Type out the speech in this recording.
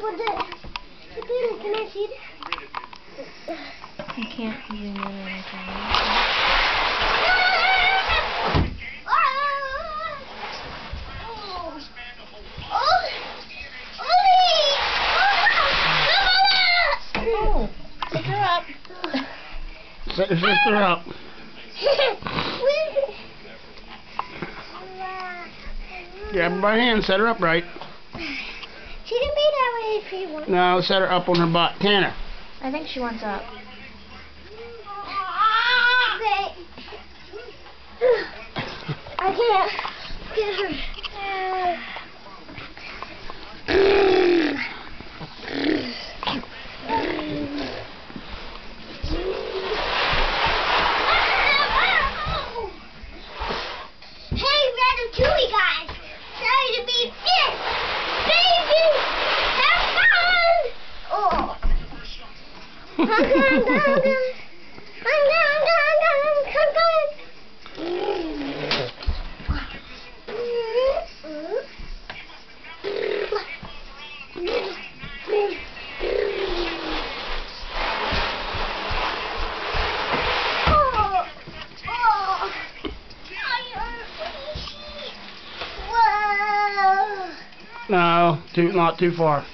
put the computer. Can I see that? I can't zoom in on the camera. Oh, pick her up. Set your sister up. Grab her by hand, set her up right. She didn't be that way if you want. No, set her up on her butt. Tanner. I think she wants up. Ah! I can't get her. No, too not too far.